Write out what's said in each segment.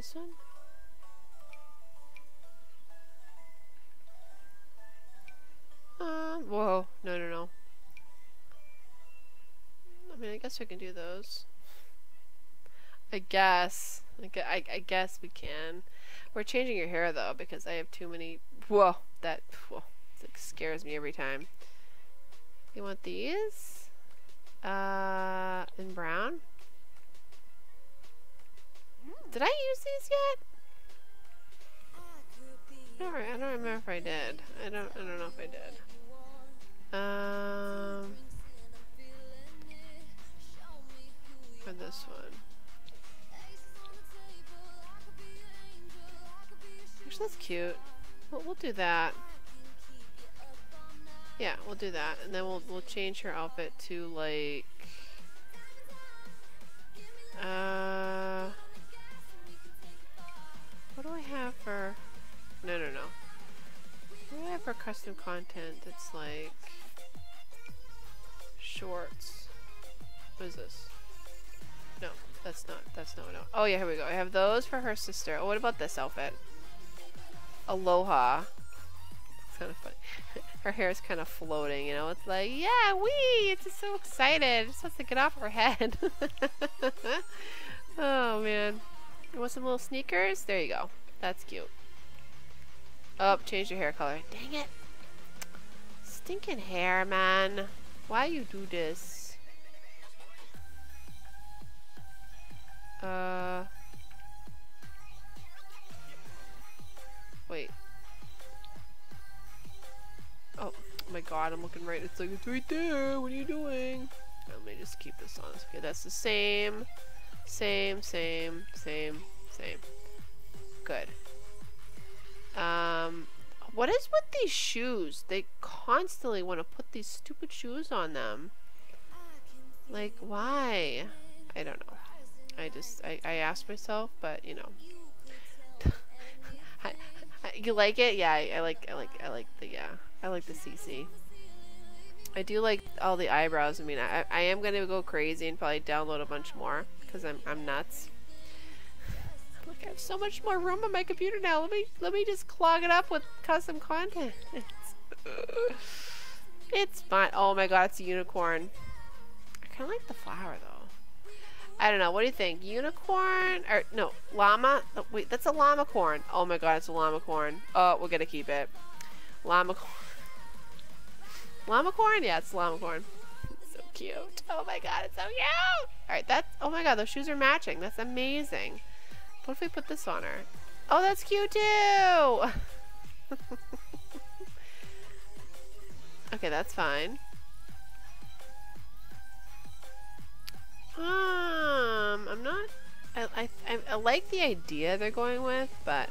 This one? Um, whoa. No, no, no. I mean, I guess we can do those. I guess. I, I, I guess we can. We're changing your hair, though, because I have too many... Whoa. That, whoa, that scares me every time. You want these? Uh, in brown? Did I use these yet? I I don't remember if I did. I don't. I don't know if I did. Um, for this one. Actually, that's cute. We'll, we'll do that. Yeah, we'll do that, and then we'll we'll change her outfit to like. Uh. What do I have for... No, no, no. What do I have for custom content that's like... Shorts? What is this? No, that's not, that's not, no. Oh yeah, here we go. I have those for her sister. Oh, what about this outfit? Aloha. It's kind of funny. her hair is kind of floating, you know? It's like, yeah, wee! It's just so excited. It just wants to get off her head. oh, man. You want some little sneakers? There you go. That's cute. Oh, change your hair color. Dang it. Stinking hair, man. Why you do this? God, I'm looking right. It's like, it's right there. What are you doing? Let me just keep this on. Okay, that's the same. Same, same, same, same. Good. Um, what is with these shoes? They constantly want to put these stupid shoes on them. Like, why? I don't know. I just, I, I asked myself, but, you know. You like it? Yeah, I, I like, I like, I like the, yeah. I like the CC. I do like all the eyebrows. I mean, I, I am going to go crazy and probably download a bunch more because I'm, I'm nuts. Look, I have so much more room on my computer now. Let me let me just clog it up with custom content. It's, fine. Oh my god, it's a unicorn. I kind of like the flower though. I don't know. What do you think? Unicorn or no llama? Oh, wait, that's a llama corn. Oh my god, it's a llama corn. Oh, we're gonna keep it. Llama corn. Llama corn? Yeah, it's llama corn so cute. Oh my god, it's so cute! Alright, that's- oh my god, those shoes are matching. That's amazing. What if we put this on her? Oh, that's cute too! okay, that's fine. Um, I'm not... I, I, I like the idea they're going with, but...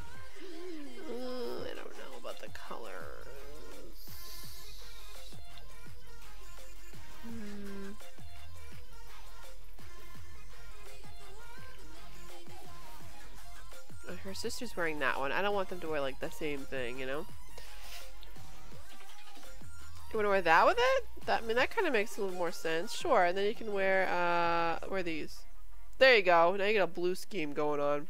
Her sister's wearing that one. I don't want them to wear like the same thing, you know? You want to wear that with it? That, I mean, that kind of makes a little more sense. Sure, and then you can wear, uh, wear these. There you go. Now you get a blue scheme going on.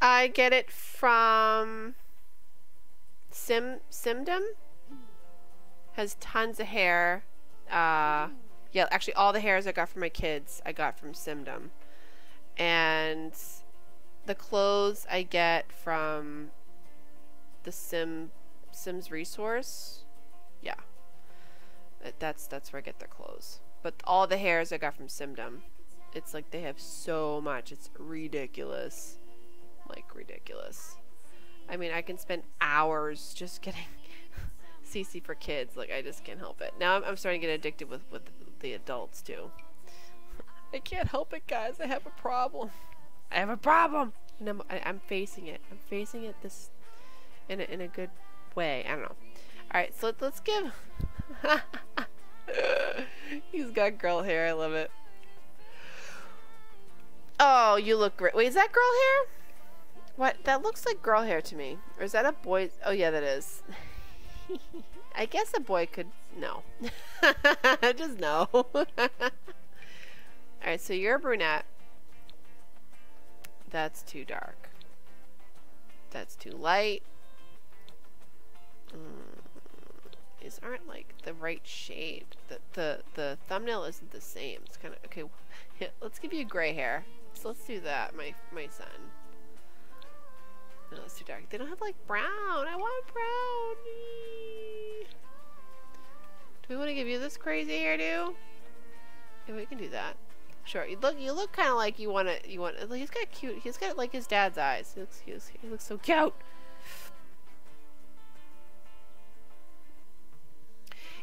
I get it from Sim Simdom. Has tons of hair. Uh, yeah, actually, all the hairs I got from my kids, I got from Simdom, and the clothes I get from the Sim Sims resource. Yeah, that's that's where I get the clothes. But all the hairs I got from Simdom. It's like they have so much. It's ridiculous like ridiculous. I mean, I can spend hours just getting CC for kids. Like, I just can't help it. Now I'm, I'm starting to get addicted with, with the adults, too. I can't help it, guys. I have a problem. I have a problem! And I'm, I, I'm facing it. I'm facing it this in a, in a good way. I don't know. Alright, so let, let's give... He's got girl hair. I love it. Oh, you look great. Wait, is that girl hair? What? That looks like girl hair to me. Or is that a boy? Oh, yeah, that is. I guess a boy could... No. Just no. Alright, so you're a brunette. That's too dark. That's too light. Mm, these aren't like the right shade. The, the, the thumbnail isn't the same. It's kind of... Okay, let's give you gray hair. So let's do that, my, my son. No, it's too dark. They don't have like brown. I want brown. Do we want to give you this crazy hairdo? Yeah, we can do that. Sure. You look. You look kind of like you want to. You want. He's got cute. He's got like his dad's eyes. He looks. He looks, he looks so cute.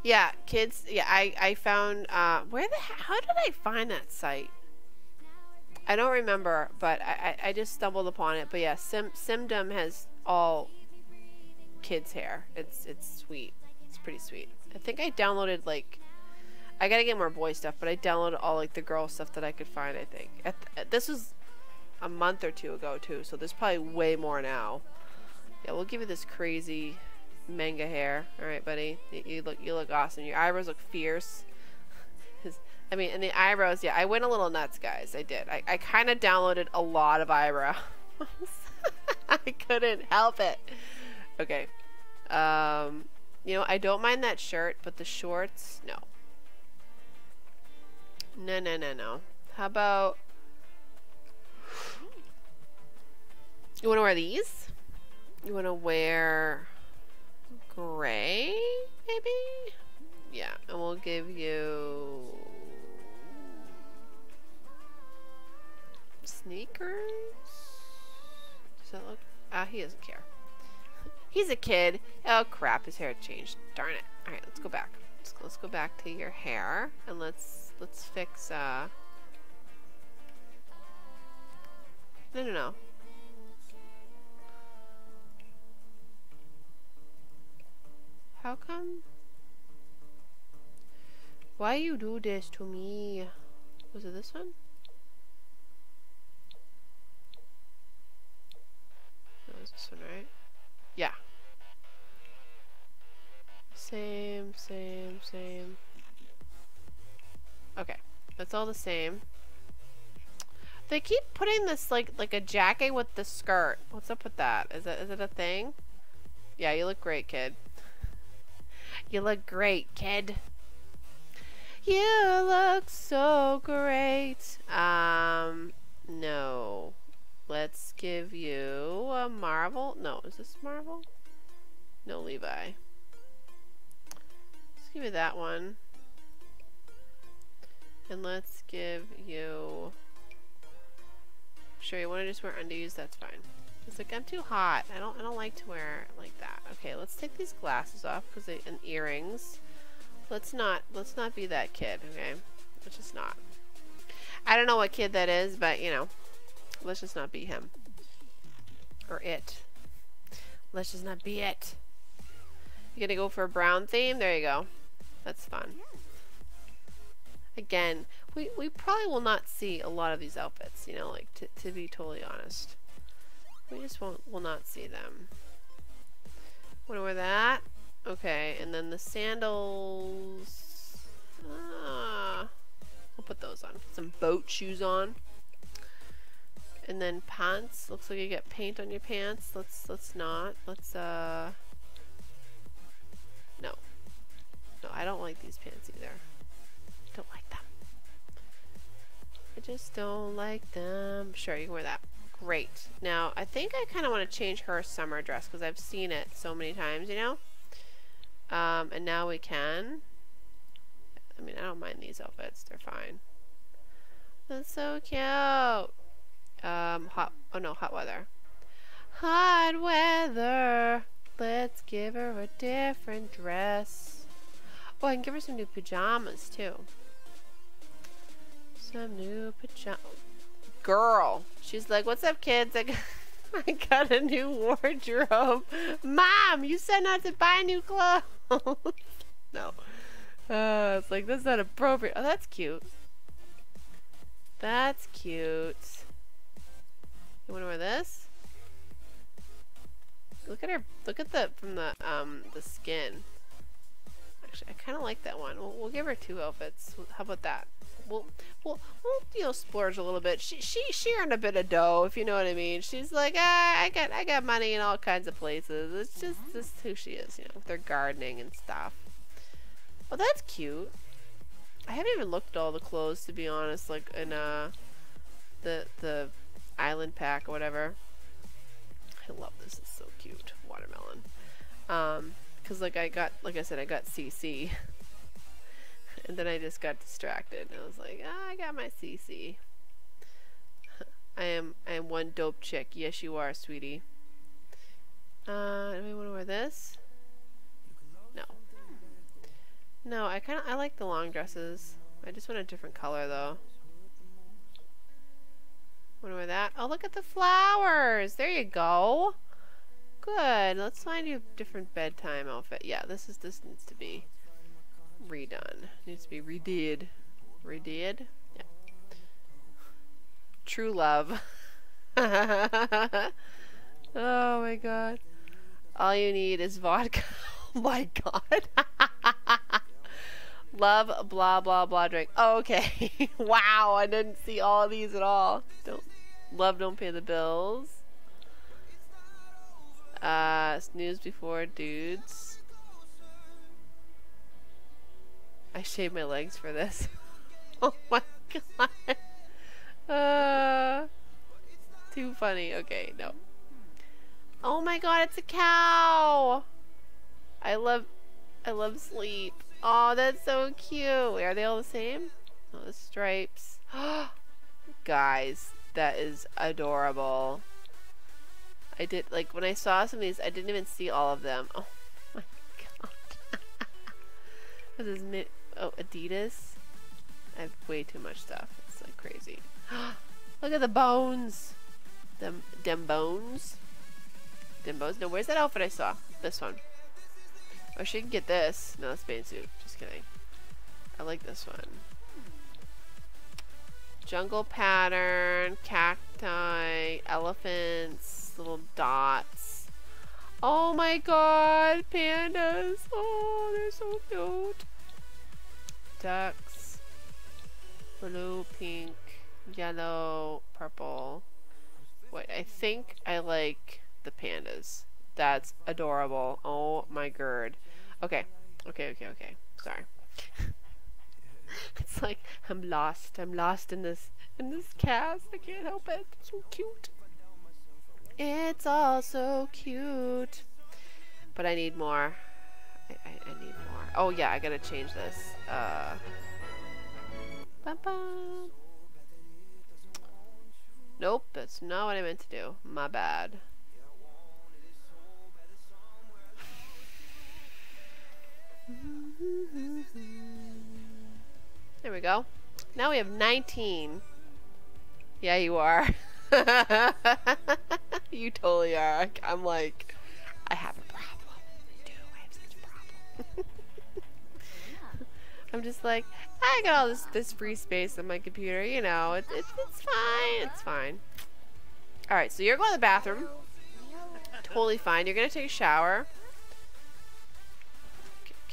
Yeah, kids. Yeah, I I found. Uh, where the how did I find that site? I don't remember, but I, I, just stumbled upon it. But yeah, Sim Simdom has all kids hair. It's it's sweet. It's pretty sweet. I think I downloaded like I gotta get more boy stuff, but I downloaded all like the girl stuff that I could find. I think at, at, this was a month or two ago too, so there's probably way more now. Yeah, we'll give you this crazy manga hair. All right, buddy, you, you look you look awesome. Your eyebrows look fierce. I mean, and the eyebrows, yeah, I went a little nuts, guys. I did. I, I kind of downloaded a lot of eyebrows. I couldn't help it. Okay. Um, you know, I don't mind that shirt, but the shorts, no. No, no, no, no. How about... You want to wear these? You want to wear gray, maybe? Yeah, and we'll give you sneakers? Does that look... Ah, he doesn't care. He's a kid. Oh, crap. His hair changed. Darn it. Alright, let's go back. Let's go, let's go back to your hair. And let's... Let's fix, uh... No, no, no. How come? Why you do this to me? Was it this one? This one, right? Yeah. Same, same, same. Okay, that's all the same. They keep putting this like like a jacket with the skirt. What's up with that? Is it is it a thing? Yeah, you look great, kid. You look great, kid. You look so great. Um, no. Let's give you a Marvel. No, is this Marvel? No, Levi. Let's give you that one. And let's give you... Sure, you want to just wear undies? That's fine. It's like, I'm too hot. I don't I don't like to wear like that. Okay, let's take these glasses off because and earrings. Let's not let's not be that kid, okay? Let's just not. I don't know what kid that is, but you know, Let's just not be him. Or it. Let's just not be it. You gonna go for a brown theme? There you go. That's fun. Again, we, we probably will not see a lot of these outfits, you know, like, to, be totally honest. We just won't, will not see them. Wanna wear that? Okay, and then the sandals... Ah, I'll put those on. Put some boat shoes on. And then pants. Looks like you get paint on your pants. Let's let's not. Let's uh No. No, I don't like these pants either. Don't like them. I just don't like them. Sure, you can wear that. Great. Now, I think I kind of want to change her summer dress because I've seen it so many times, you know? Um, and now we can. I mean, I don't mind these outfits. They're fine. That's so cute. Oh no, hot weather. Hot weather. Let's give her a different dress. Oh, I can give her some new pajamas too. Some new pajamas. Girl. She's like, what's up kids? I got, I got a new wardrobe. Mom, you said not to buy new clothes. no. Uh, it's like, that's not appropriate. Oh, that's cute. That's cute. You want to wear this? Look at her. Look at the from the um the skin. Actually, I kind of like that one. We'll, we'll give her two outfits. How about that? We'll, we'll, we'll, you know, splurge a little bit. She, she, she earned a bit of dough, if you know what I mean. She's like, ah, I got, I got money in all kinds of places. It's just, just who she is, you know, with her gardening and stuff. Oh, that's cute. I haven't even looked at all the clothes, to be honest, like, in, uh, the, the island pack or whatever. I love this. It's so cute. Watermelon. Um, cause like I got, like I said, I got CC. and then I just got distracted. And I was like, ah, I got my CC. I am, I am one dope chick. Yes, you are, sweetie. Uh, do we want to wear this? No. No, I kind of, I like the long dresses. I just want a different color though. To wear that? Oh, look at the flowers. There you go. Good. Let's find you a different bedtime outfit. Yeah, this is this needs to be redone. Needs to be redid. Redid? Yeah. True love. oh my god. All you need is vodka. oh my god. love blah blah blah drink. Oh, okay. wow, I didn't see all of these at all. Don't love don't pay the bills. Uh snooze before dudes. I shaved my legs for this. oh my god. Uh, too funny. Okay, no. Oh my god, it's a cow! I love, I love sleep. Oh, that's so cute. Are they all the same? Oh, the stripes. Guys, that is adorable. I did, like, when I saw some of these, I didn't even see all of them. Oh my god. this is Oh, Adidas. I have way too much stuff. It's like crazy. Look at the bones. Them, them bones. Them bones. No, where's that outfit I saw? This one. Oh, she can get this. No, that's Bane suit. Just kidding. I like this one. Jungle pattern, cacti, elephants, little dots. Oh my god, pandas. Oh, they're so cute ducks. Blue, pink, yellow, purple. Wait, I think I like the pandas. That's adorable. Oh my god. Okay. Okay, okay, okay. Sorry. it's like I'm lost. I'm lost in this in this cast. I can't help it. so cute. It's all so cute. But I need more. I, I, I need more. Oh yeah, I gotta change this. Uh, ba -ba. Nope, that's not what I meant to do. My bad. There we go. Now we have 19. Yeah, you are. you totally are. I'm like, I have a problem. I do. I have such a problem. I'm just like, I got all this, this free space on my computer, you know, it, it, it's fine, it's fine. Alright, so you're going to the bathroom. Totally fine. You're going to take a shower.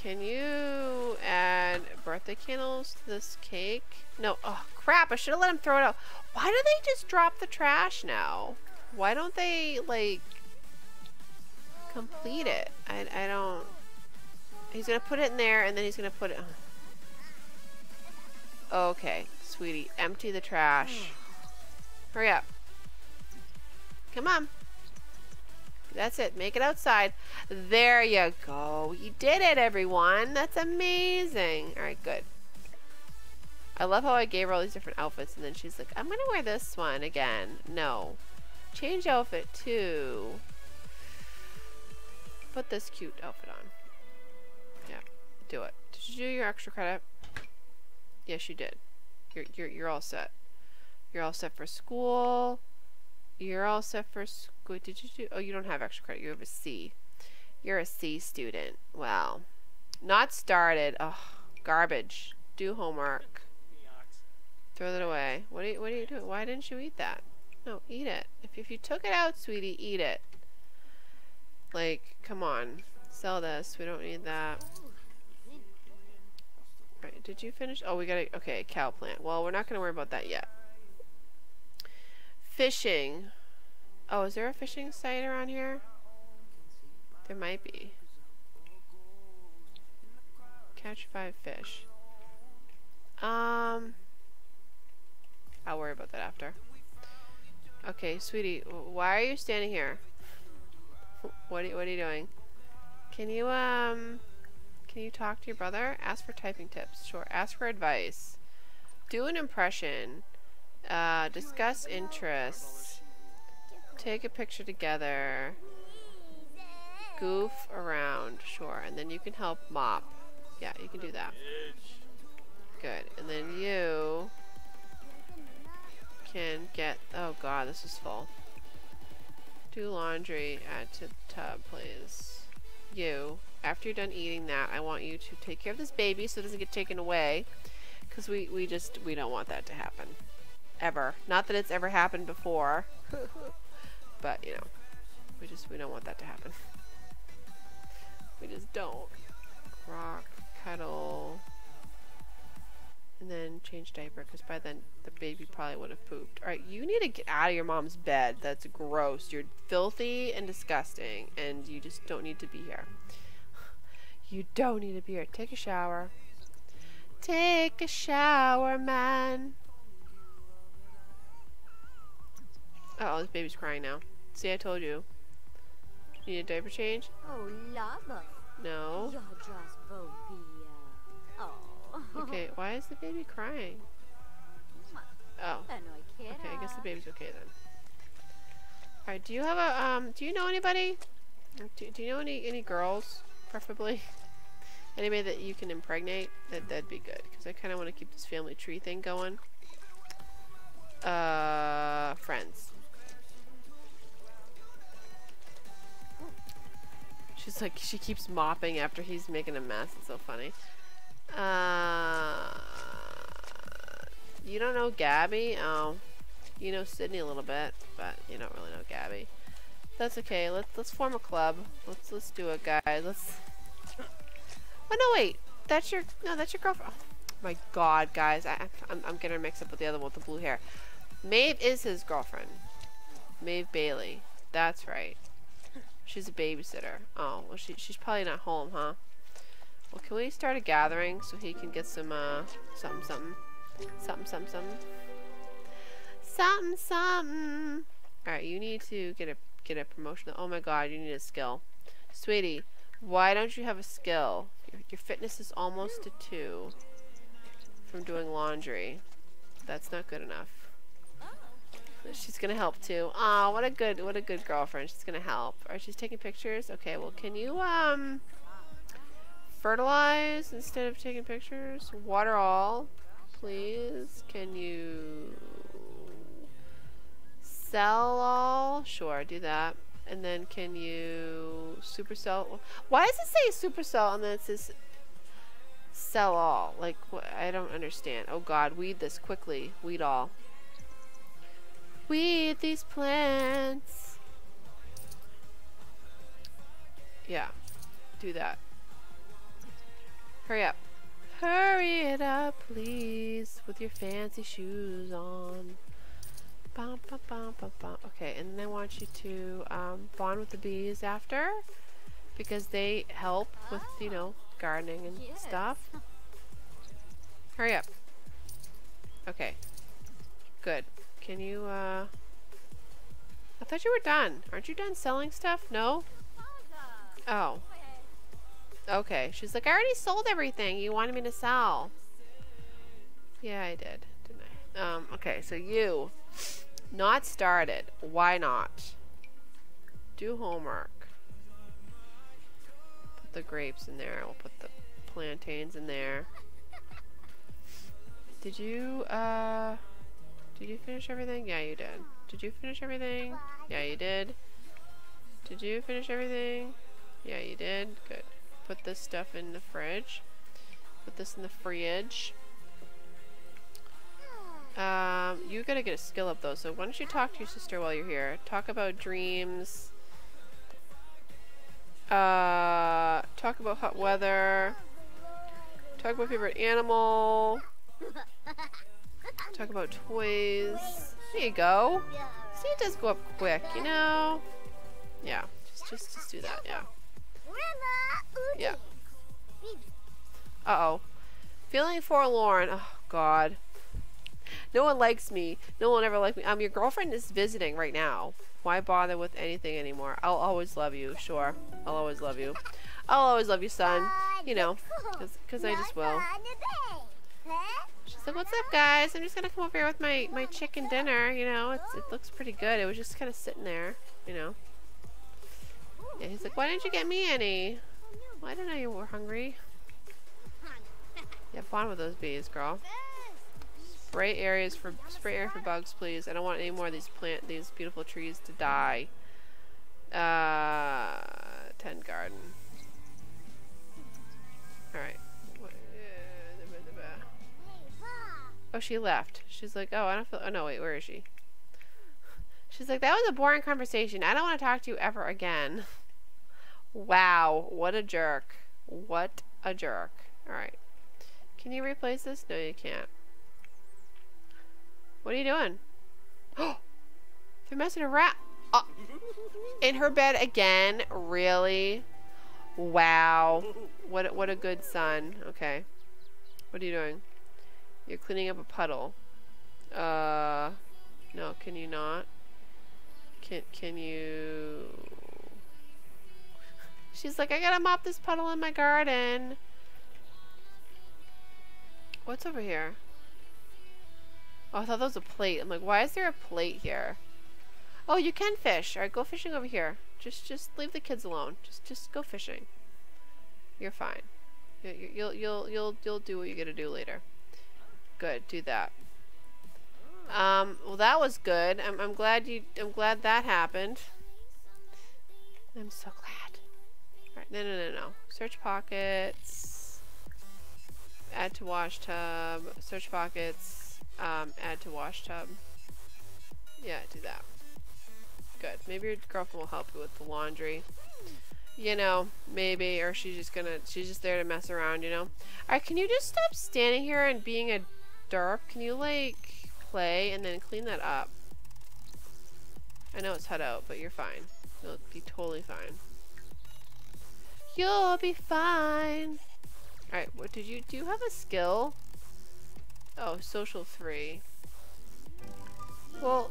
Can you add birthday candles to this cake? No, oh crap, I should have let him throw it out. Why do they just drop the trash now? Why don't they, like, complete it? I, I don't... He's going to put it in there, and then he's going to put it... Oh. Okay, sweetie, empty the trash. Hmm. Hurry up. Come on. That's it. Make it outside. There you go. You did it, everyone. That's amazing. All right, good. I love how I gave her all these different outfits, and then she's like, I'm going to wear this one again. No. Change outfit, too. Put this cute outfit on. Yeah, do it. Did you do your extra credit? Yes, you did. You're, you're, you're all set. You're all set for school. You're all set for school. Did you do? Oh, you don't have extra credit. You have a C. You're a C student. Well, not started. Oh, garbage. Do homework. Throw that away. What are you, what are you doing? Why didn't you eat that? No, eat it. If, if you took it out, sweetie, eat it. Like, come on. Sell this. We don't need that. Right, did you finish? Oh, we gotta, okay, cow plant. Well, we're not gonna worry about that yet. Fishing. Oh, is there a fishing site around here? There might be. Catch five fish. Um, I'll worry about that after. Okay, sweetie, why are you standing here? What are you, what are you doing? Can you, um, can you talk to your brother? Ask for typing tips. Sure. Ask for advice. Do an impression. Uh, discuss interests. Take a picture together. Goof around. Sure. And then you can help mop. Yeah, you can do that. Good. And then you can get... Oh god, this is full. Do laundry. Add to the tub, please. You, after you're done eating that, I want you to take care of this baby so it doesn't get taken away. Because we, we just, we don't want that to happen. Ever. Not that it's ever happened before. but, you know, we just, we don't want that to happen. We just don't. Rock, cuddle, and then change diaper because by then the baby probably would have pooped. Alright, you need to get out of your mom's bed. That's gross. You're filthy and disgusting and you just don't need to be here. You don't need to be here. Take a shower. Take a shower, man. Oh, this baby's crying now. See, I told you. You need a diaper change? Oh, lava. No. You're just Bobia. Oh. Okay, why is the baby crying? Oh. Okay, I guess the baby's okay then. Alright, do you have a, um, do you know anybody? Do, do you know any, any girls, preferably? Anybody that you can impregnate? That, that'd be good, because I kind of want to keep this family tree thing going. Uh, friends. She's like, she keeps mopping after he's making a mess. It's so funny. Uh, you don't know Gabby? Oh, you know Sydney a little bit, but you don't really know Gabby. That's okay. Let's let's form a club. Let's let's do it, guys. Let's. Oh no, wait. That's your no. That's your girlfriend. Oh, my God, guys, I I'm I'm getting mixed up with the other one with the blue hair. Maeve is his girlfriend. Maeve Bailey. That's right. She's a babysitter. Oh, well, she she's probably not home, huh? Well, can we start a gathering so he can get some, uh, something, something. Something, something, something. Something, something. Alright, you need to get a, get a promotion. Oh my god, you need a skill. Sweetie, why don't you have a skill? Your, your fitness is almost a 2 from doing laundry. That's not good enough. She's gonna help too. Aw, what a good, what a good girlfriend. She's gonna help. Alright, she's taking pictures. Okay, well, can you, um fertilize instead of taking pictures? Water all, please. Can you sell all? Sure, do that. And then can you supercell? Why does it say supercell and then it says sell all? Like, I don't understand. Oh god, weed this quickly. Weed all. Weed these plants. Yeah, do that. Hurry up. Hurry it up, please, with your fancy shoes on. Bum, bum, bum, bum, bum. Okay, and then I want you to um, bond with the bees after, because they help with, you know, gardening and yes. stuff. Hurry up. Okay. Good. Can you, uh... I thought you were done. Aren't you done selling stuff? No? Oh. Okay. She's like, I already sold everything you wanted me to sell. Yeah, I did, didn't I? Um, okay, so you. Not started. Why not? Do homework. Put the grapes in there. We'll put the plantains in there. Did you, uh... Did you finish everything? Yeah, you did. Did you finish everything? Yeah, you did. Did you finish everything? Yeah, you did. Good put this stuff in the fridge. Put this in the fridge. Um, you gotta get a skill up though, so why don't you talk to your sister while you're here? Talk about dreams. Uh, talk about hot weather. Talk about favorite animal. Talk about toys. There you go. See, it does go up quick, you know? Yeah, just, just, just do that, yeah. Yeah. Uh-oh. Feeling forlorn. Oh, God. No one likes me. No one ever liked me. Um, your girlfriend is visiting right now. Why bother with anything anymore? I'll always love you, sure. I'll always love you. I'll always love you, son. You know, because I just will. Like, what's up, guys? I'm just to come over here with my, my chicken dinner. You know, it's, it looks pretty good. It was just kind of sitting there, you know. Yeah, he's like, why didn't you get me any? Well, I didn't know you were hungry. Yeah, bond with those bees, girl. Spray areas for spray area for bugs, please. I don't want any more of these plant these beautiful trees to die. Uh, tent garden. All right. Oh, she left. She's like, oh, I don't feel. Oh no, wait, where is she? She's like, that was a boring conversation. I don't want to talk to you ever again. Wow, what a jerk. What a jerk. Alright. Can you replace this? No, you can't. What are you doing? Oh, they're messing around. Oh, in her bed again? Really? Wow. What, what a good son. Okay. What are you doing? You're cleaning up a puddle. Uh, no, can you not? Can, can you... She's like, I gotta mop this puddle in my garden. What's over here? Oh, I thought that was a plate. I'm like, why is there a plate here? Oh, you can fish. All right, go fishing over here. Just, just leave the kids alone. Just, just go fishing. You're fine. You, you'll, you'll, you'll, you'll do what you gotta do later. Good, do that. Um, well, that was good. I'm, I'm glad you. I'm glad that happened. I'm so glad. All right, no, no, no, no. Search pockets. Add to wash tub. Search pockets um, add to wash tub. Yeah, do that. Good. Maybe your girlfriend will help you with the laundry. You know, maybe, or she's just gonna, she's just there to mess around, you know? Alright, can you just stop standing here and being a derp? Can you, like, play and then clean that up? I know it's hut out, but you're fine. You'll be totally fine. You'll be fine. Alright, what did you, do you have a skill? Oh, social three. Well,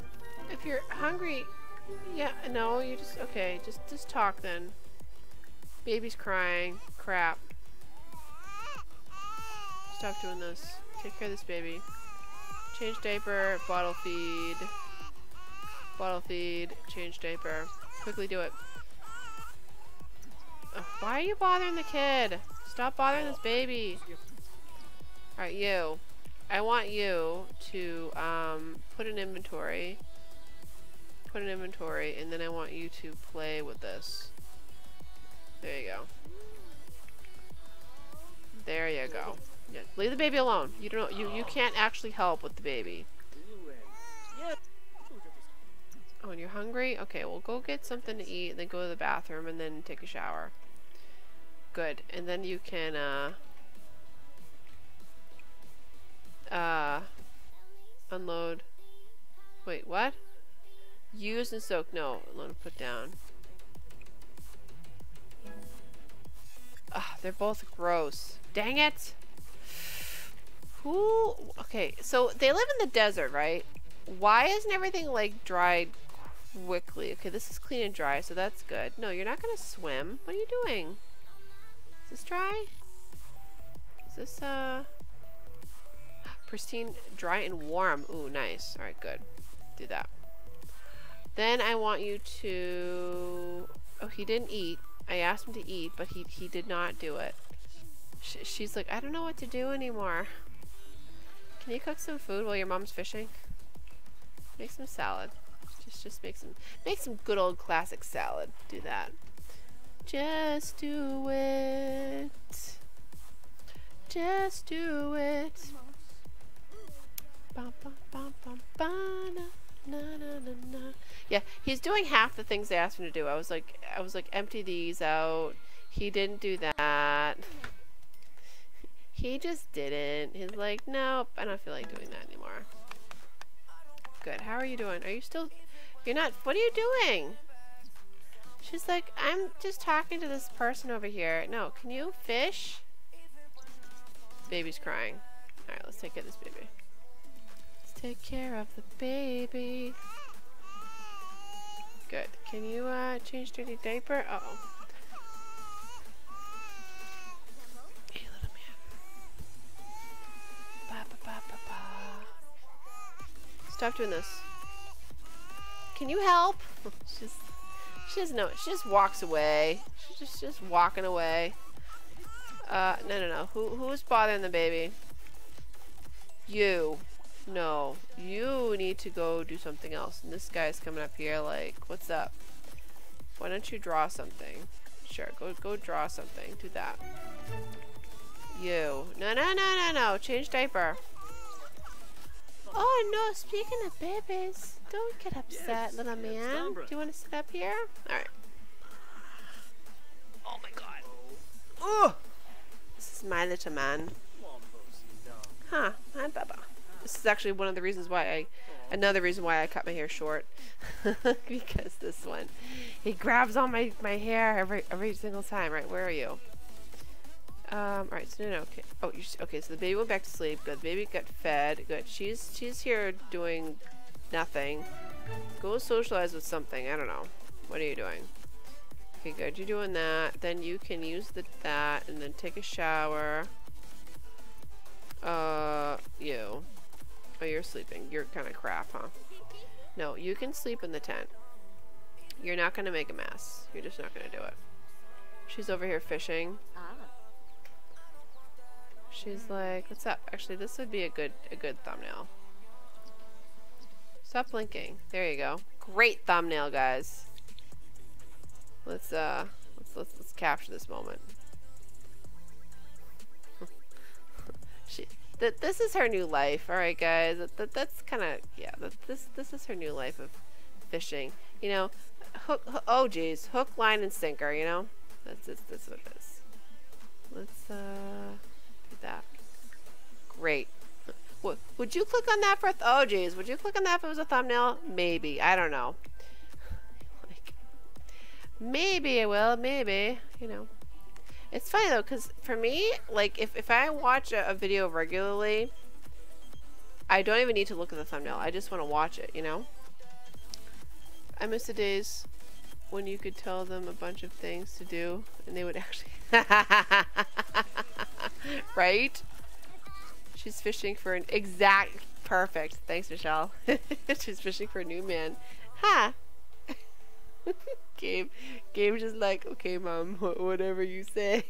if you're hungry, yeah, no, you just, okay, just, just talk then. Baby's crying. Crap. Stop doing this. Take care of this baby. Change diaper, bottle feed. Bottle feed, change diaper. Quickly do it. Ugh, why are you bothering the kid? Stop bothering this baby. Alright, you. I want you to um, put an inventory, put an inventory, and then I want you to play with this. There you go. There you go. Yeah, leave the baby alone. You don't. You you can't actually help with the baby. Oh, and you're hungry? Okay, well go get something to eat, then go to the bathroom, and then take a shower. Good. And then you can uh, uh, unload. Wait, what? Use and soak. No, unload and put down. Ugh, they're both gross. Dang it! Who? Okay, so they live in the desert, right? Why isn't everything like dried quickly? Okay, this is clean and dry, so that's good. No, you're not gonna swim. What are you doing? Is this dry? Is this, uh... Pristine, dry, and warm. Ooh, nice. Alright, good. Do that. Then I want you to... Oh, he didn't eat. I asked him to eat, but he, he did not do it. Sh she's like, I don't know what to do anymore. Can you cook some food while your mom's fishing? Make some salad. Just just make some make some good old classic salad. Do that. Just do it. Just do it. Bum, bum, bum, na, na, na. Yeah, he's doing half the things they asked him to do. I was like, I was like, empty these out. He didn't do that. He just didn't. He's like, nope, I don't feel like doing that anymore. Good. How are you doing? Are you still? You're not. What are you doing? She's like, I'm just talking to this person over here. No, can you fish? Baby's crying. Alright, let's take care of this baby. Let's take care of the baby. Good. Can you uh, change dirty diaper? Uh oh. Stop doing this. Can you help? She's she doesn't know. She just walks away. She's just just walking away. Uh, no, no, no. Who who's bothering the baby? You. No, you need to go do something else. And this guy's coming up here like, what's up? Why don't you draw something? Sure, go go draw something. Do that. You. No, no, no, no, no. Change diaper. Oh no, speaking of babies, don't get upset, Yes, little yes, man. Do you want to sit up here? Alright. Oh my god. Oh! This is my little man. Huh, hi Bubba. This is actually one of the reasons why I, another reason why I cut my hair short. because this one, he grabs on my, my hair every, every single time. Right, where are you? Um, alright, so no, no, okay. Oh, okay, so the baby went back to sleep. Good, the baby got fed. Good, she's, she's here doing nothing. Go socialize with something, I don't know. What are you doing? Okay, good, you're doing that. Then you can use the, that and then take a shower. Uh, you. Oh, you're sleeping. You're kind of crap, huh? No, you can sleep in the tent. You're not going to make a mess. You're just not going to do it. She's over here fishing. Ah. She's like, "What's up?" Actually, this would be a good a good thumbnail. Stop blinking. There you go. Great thumbnail, guys. Let's uh let's let's, let's capture this moment. she th this is her new life. All right, guys. That, that that's kind of yeah. That, this this is her new life of fishing. You know, hook. hoo- oh, geez, hook, line, and sinker. You know, that's that's, that's what it is. Let's uh that. Great. Would, you click on that for th- oh geez would you click on that if it was a thumbnail maybe I don't know like maybe I will maybe you know it's funny though because for me like if, if I watch a, a video regularly I don't even need to look at the thumbnail I just want to watch it you know I miss the days when you could tell them a bunch of things to do and they would actually right She's fishing for an exact perfect. Thanks, Michelle. She's fishing for a new man. Ha! Gabe, Gabe just like, okay, mom, wh- whatever you say.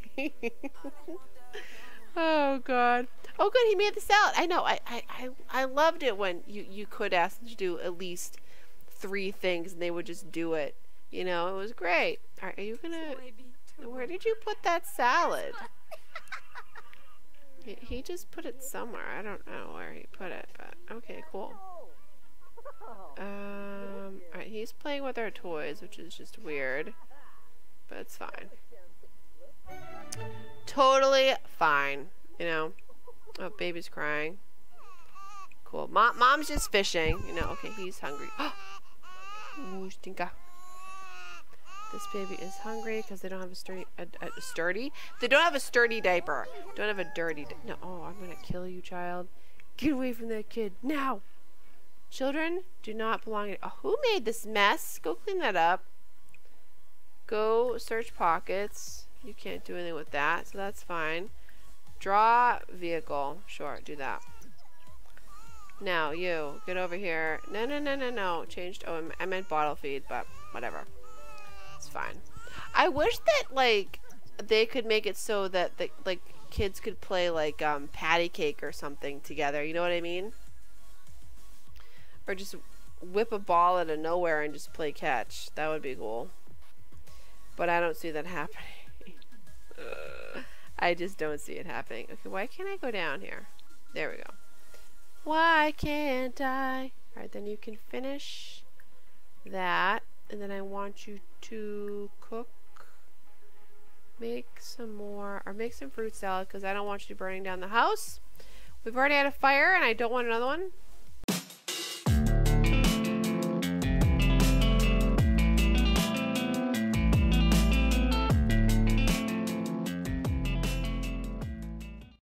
oh God. Oh, good, he made the salad. I know. I, I, I, I loved it when you you could ask them to do at least three things and they would just do it. You know, it was great. Are, are you gonna? Where did you put that salad? He, he just put it somewhere. I don't know where he put it, but okay, cool. Um, alright, he's playing with our toys, which is just weird, but it's fine. Totally fine, you know. Oh, baby's crying. Cool. Mom, mom's just fishing, you know. Okay, he's hungry. Ooh, stinka. This baby is hungry because they don't have a sturdy, a, a sturdy. They don't have a sturdy diaper. Don't have a dirty. Di no, oh, I'm gonna kill you, child. Get away from that kid now. Children do not belong. Oh, who made this mess? Go clean that up. Go search pockets. You can't do anything with that, so that's fine. Draw vehicle. Sure, do that. Now, you, get over here. No, no, no, no, no. Changed. Oh, I meant bottle feed, but whatever. It's fine. I wish that, like, they could make it so that, the, like, kids could play, like, um, patty cake or something together. You know what I mean? Or just whip a ball out of nowhere and just play catch. That would be cool. But I don't see that happening. I just don't see it happening. Okay, why can't I go down here? There we go. Why can't I? Alright, then you can finish that. And then I want you to cook. Make some more, or make some fruit salad because I don't want you burning down the house. We've already had a fire and I don't want another one.